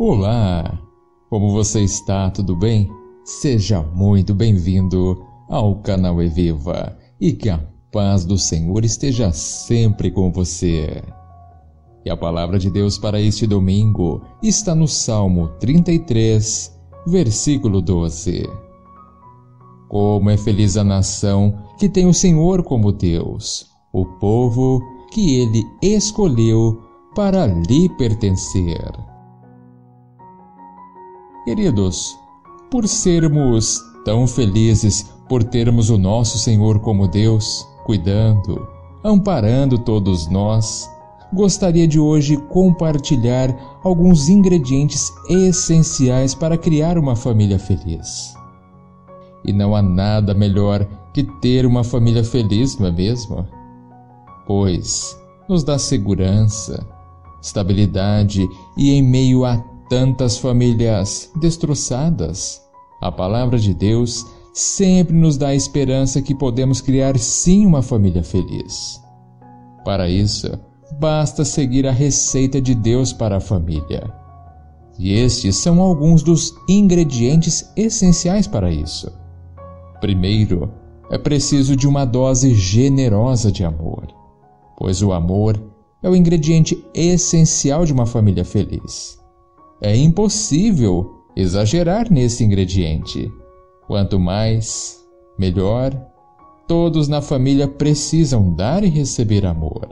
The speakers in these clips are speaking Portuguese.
Olá! Como você está? Tudo bem? Seja muito bem-vindo ao canal Eviva e que a paz do Senhor esteja sempre com você. E a palavra de Deus para este domingo está no Salmo 33, versículo 12. Como é feliz a nação que tem o Senhor como Deus, o povo que ele escolheu para lhe pertencer. Queridos, por sermos tão felizes por termos o nosso Senhor como Deus, cuidando, amparando todos nós, gostaria de hoje compartilhar alguns ingredientes essenciais para criar uma família feliz. E não há nada melhor que ter uma família feliz, não é mesmo? Pois nos dá segurança, estabilidade e em meio a tantas famílias destroçadas. A palavra de Deus sempre nos dá a esperança que podemos criar sim uma família feliz. Para isso, basta seguir a receita de Deus para a família. E estes são alguns dos ingredientes essenciais para isso. Primeiro, é preciso de uma dose generosa de amor, pois o amor é o ingrediente essencial de uma família feliz. É impossível exagerar nesse ingrediente. Quanto mais, melhor. Todos na família precisam dar e receber amor.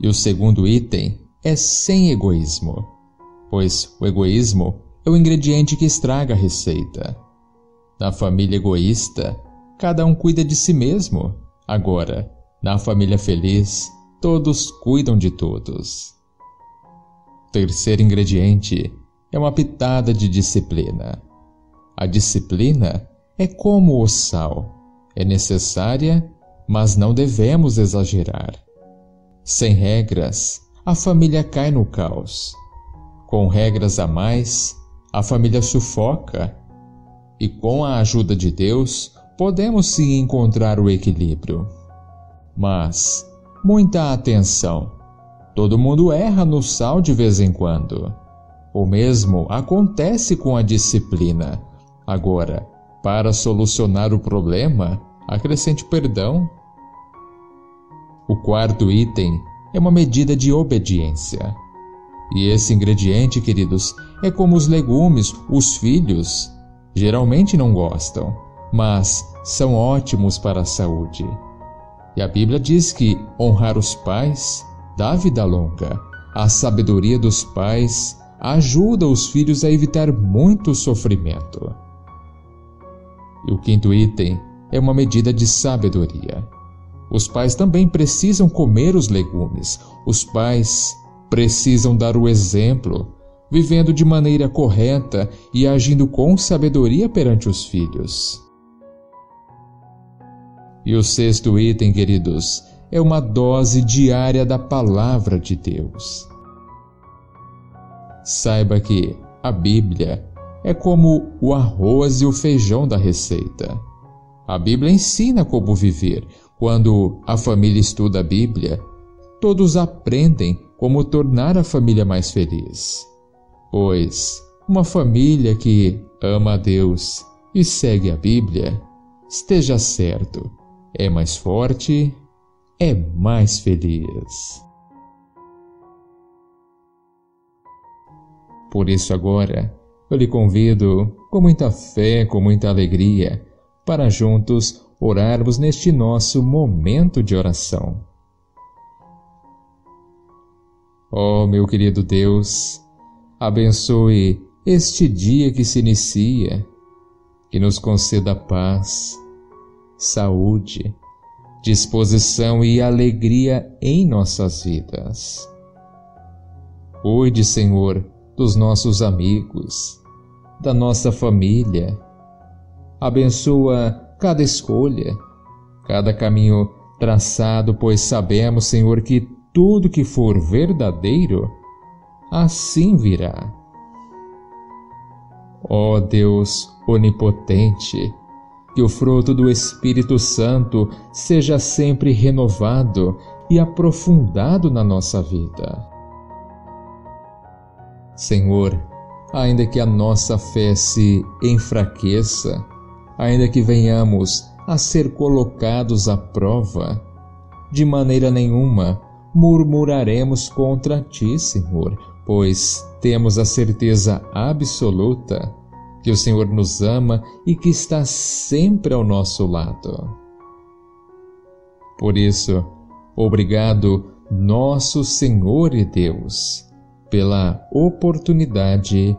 E o segundo item é sem egoísmo, pois o egoísmo é o ingrediente que estraga a receita. Na família egoísta, cada um cuida de si mesmo. Agora, na família feliz, todos cuidam de todos. Terceiro ingrediente é uma pitada de disciplina. A disciplina é como o sal, é necessária, mas não devemos exagerar. Sem regras, a família cai no caos. Com regras a mais, a família sufoca. E com a ajuda de Deus, podemos sim encontrar o equilíbrio. Mas, muita atenção! Todo mundo erra no sal de vez em quando. O mesmo acontece com a disciplina. Agora, para solucionar o problema, acrescente perdão. O quarto item é uma medida de obediência. E esse ingrediente, queridos, é como os legumes, os filhos. Geralmente não gostam, mas são ótimos para a saúde. E a Bíblia diz que honrar os pais dá vida longa. A sabedoria dos pais ajuda os filhos a evitar muito sofrimento. E o quinto item é uma medida de sabedoria. Os pais também precisam comer os legumes. Os pais precisam dar o exemplo, vivendo de maneira correta e agindo com sabedoria perante os filhos. E o sexto item, queridos, é uma dose diária da Palavra de Deus. Saiba que a Bíblia é como o arroz e o feijão da receita. A Bíblia ensina como viver. Quando a família estuda a Bíblia, todos aprendem como tornar a família mais feliz. Pois uma família que ama a Deus e segue a Bíblia, esteja certo, é mais forte é mais feliz. Por isso, agora, eu lhe convido, com muita fé, com muita alegria, para juntos orarmos neste nosso momento de oração. Oh, meu querido Deus, abençoe este dia que se inicia, que nos conceda paz, saúde, disposição e alegria em nossas vidas. Cuide, Senhor, dos nossos amigos, da nossa família. Abençoa cada escolha, cada caminho traçado, pois sabemos, Senhor, que tudo que for verdadeiro, assim virá. Ó Deus onipotente, que o fruto do Espírito Santo seja sempre renovado e aprofundado na nossa vida. Senhor, ainda que a nossa fé se enfraqueça, ainda que venhamos a ser colocados à prova, de maneira nenhuma murmuraremos contra ti, Senhor, pois temos a certeza absoluta que o Senhor nos ama e que está sempre ao nosso lado. Por isso, obrigado, nosso Senhor e Deus, pela oportunidade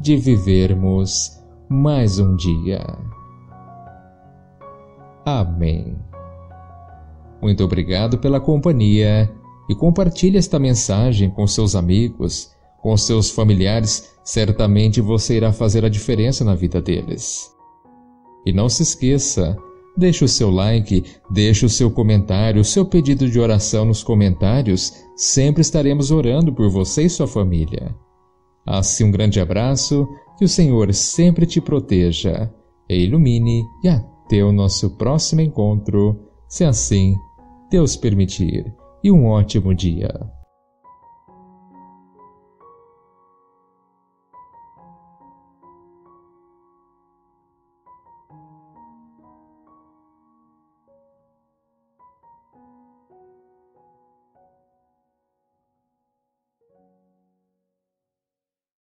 de vivermos mais um dia. Amém. Muito obrigado pela companhia e compartilhe esta mensagem com seus amigos, com seus familiares, certamente você irá fazer a diferença na vida deles. E não se esqueça, deixe o seu like, deixe o seu comentário, o seu pedido de oração nos comentários, sempre estaremos orando por você e sua família. Assim, um grande abraço, que o Senhor sempre te proteja e ilumine e até o nosso próximo encontro, se assim Deus permitir, e um ótimo dia.